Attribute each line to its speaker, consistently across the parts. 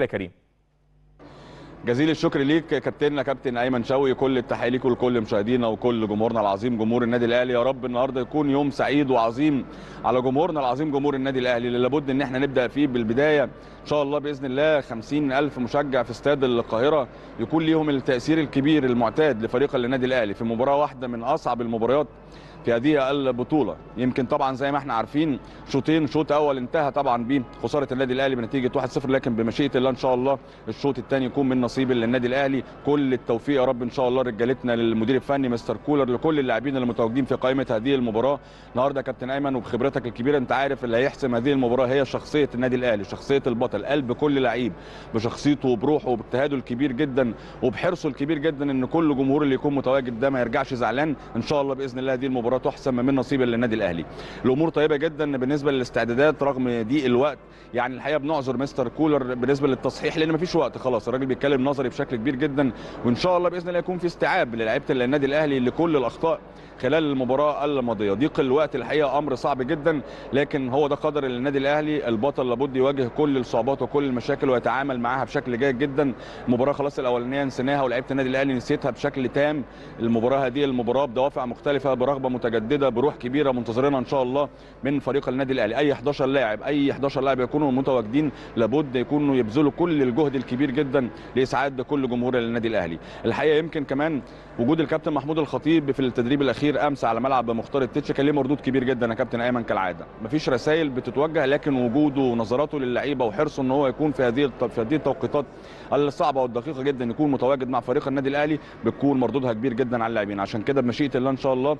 Speaker 1: يا كريم.
Speaker 2: جزيل الشكر ليك كابتننا كابتن أيمن شوقي كل التحية ليك ولكل مشاهدينا وكل جمهورنا العظيم جمهور النادي الأهلي. يا رب النهارده يكون يوم سعيد وعظيم على جمهورنا العظيم جمهور النادي الأهلي. اللي لابد إن إحنا نبدأ فيه بالبداية إن شاء الله بإذن الله 50 ألف مشجع في استاد القاهرة يكون ليهم التأثير الكبير المعتاد لفريق النادي الأهلي في مباراة واحدة من أصعب المباريات في هذه البطولة. يمكن طبعا زي ما إحنا عارفين شوطين شوط أول انتهى طبعا بخساره النادي الأهلي بنتيجة 1-0 لكن بمشيئة الله إن شاء الله الشوط الثاني يكون من نصيب للنادي الأهلي. كل التوفيق يا رب إن شاء الله رجالتنا للمدير الفني مستر كولر لكل اللاعبين اللي متواجدين في قائمة هذه المباراة. النهارده كابتن أيمن وبخبرتك الكبيرة أنت عارف اللي هيحسم هذه المباراة هي شخصية النادي الأهلي شخصية البطل قلب كل لعيب بشخصيته وبروحه وباجتهاده الكبير جدا وبحرصه الكبير جدا إن كل جمهور اللي يكون متواجد ده ما يرجعش زعلان. إن شاء الله بإذن الله هذه المباراة تحسم من نصيب للنادي الأهلي. الأمور طيبة جدا بالنسبة للاستعدادات رغم ضيق الوقت. يعني الحقيقة بنعذر مستر كولر بالنسبة للتصحيح لأن مفيش وقت خلاص. الراجل بيتكلم نظري بشكل كبير جدا. وإن شاء الله بإذن الله يكون في استيعاب للاعيبه النادي الأهلي لكل الأخطاء خلال المباراة الماضية. ضيق الوقت الحقيقة أمر صعب جدا. لكن هو ده قدر النادي الأهلي. البطل لابد يواجه كل الصعوبات وكل المشاكل ويتعامل معاها بشكل جيد جدا. المباراة خلاص الأولانية نسيناها ولعيبة النادي الأهلي نسيتها بشكل تام. المباراة هذه المباراة بدوافع مختلفة برغبة متجددة بروح كبيرة منتظرينها إن شاء الله من فريق النادي الأهلي. أي 11 لاعب أي 11 لاعب يكونوا متواجدين لابد يكونوا يبذلوا كل الجهد الكبير جدا لإسعاد كل جمهور النادي الأهلي. الحقيقة يمكن كمان وجود الكابتن محمود الخطيب في التدريب الأخير أمس على ملعب مختار التتش كان ليه مردود كبير جدا يا كابتن أيمن كالعادة. مفيش رسائل بتتوجه لكن وجوده ونظراته للعيبة وحرصه إن هو يكون في هذه في هذه التوقيتات الصعبة والدقيقة جدا يكون متواجد مع فريق النادي الأهلي بتكون مردودها كبير جدا على اللاعبين. عشان كده بمشيئة الله إن شاء الله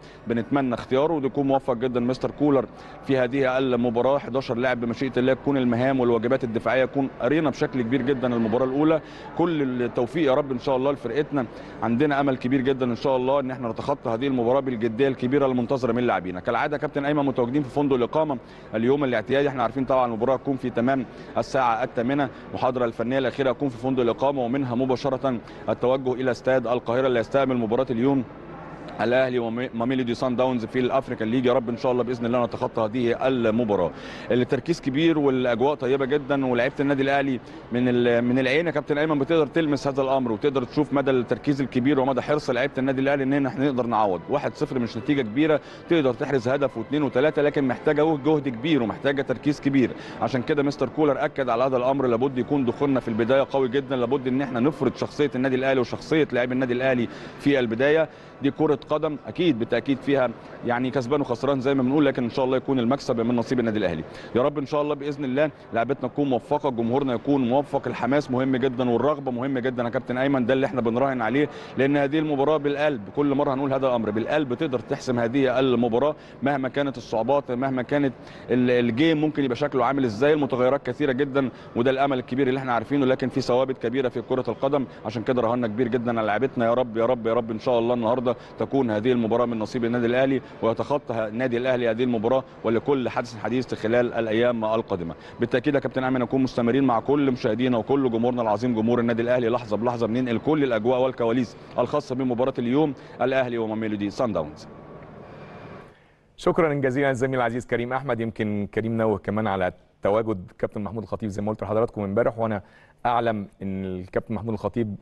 Speaker 2: بنتمنى اختياره. ويكون موفق جدا مستر كولر في هذه المباراة. 11 لاعب بمشيئة الله تكون المهام والواجبات الدفاعية يكون قرينا بشكل كبير جدا المباراة الأولى. كل التوفيق يا رب إن شاء الله لفرقتنا. عندنا أمل كبير جدا إن شاء الله إن إحنا نتخطى هذه المباراة بالجدية الكبيرة المنتظرة من لاعبينا. كالعادة كابتن أيمن متواجدين في فندق الإقامة. اليوم الاعتيادي إحنا عارفين طبعا المباراة هتكون في تمام الساعة الثامنة. المحاضرة الفنية الأخيرة هتكون في فندق الإقامة. ومنها مباشرة التوجه إلى استاد القاهرة اللي هيستقبل مباراة اليوم الأهلي وماميلودي سان داونز في ال African League. يا رب إن شاء الله بإذن الله نتخطى هذه المباراة. التركيز كبير والأجواء طيبة جدا ولاعيبه النادي الأهلي من من العين. يا كابتن أيمن بتقدر تلمس هذا الأمر وتقدر تشوف مدى التركيز الكبير ومدى حرص لعيبة النادي الأهلي إن إحنا نقدر نعوض. 1-0 مش نتيجة كبيرة. تقدر تحرز هدف واثنين وثلاثة لكن محتاجة جهد كبير ومحتاجة تركيز كبير. عشان كده مستر كولر أكد على هذا الأمر. لابد يكون دخولنا في البداية قوي جدا. لابد إن إحنا نفرض شخصية النادي الأهلي وشخصية لاعبي النادي الأهلي في البداية. دي كرة قدم أكيد بالتأكيد فيها يعني كسبان وخسران زي ما بنقول لكن إن شاء الله يكون المكسب من نصيب النادي الأهلي. يا رب إن شاء الله بإذن الله لعبتنا تكون موفقة جمهورنا يكون موفق الحماس مهم جدا والرغبة مهمه جدا يا كابتن أيمن ده اللي إحنا بنراهن عليه لأن هذه المباراة بالقلب كل مرة هنقول هذا الامر بالقلب تقدر تحسم هذه المباراة مهما كانت الصعوبات مهما كانت الجيم ممكن يبقى شكله عامل إزاي. المتغيرات كثيرة جدا وده الأمل الكبير اللي إحنا عارفينه لكن في ثوابت كبيرة في كرة القدم. عشان كده رهنا كبير جدا على لعبتنا. يا رب يا رب يا رب إن شاء الله النهارده تكون هذه المباراة من نصيب النادي الأهلي ويتخطى النادي الأهلي هذه المباراة ولكل حدث حديث خلال الأيام القادمة. بالتأكيد يا كابتن ايمن نكون مستمرين مع كل مشاهدينا وكل جمهورنا العظيم جمهور النادي الأهلي. لحظة بلحظة بننقل كل الأجواء والكواليس الخاصة بمباراة اليوم الأهلي وميلودي سان داونز
Speaker 1: شكرا جزيلا الزميل العزيز كريم أحمد. يمكن كريم نوه كمان على تواجد كابتن محمود الخطيب زي ما قلت لحضراتكم امبارح وأنا أعلم إن الكابتن محمود الخطيب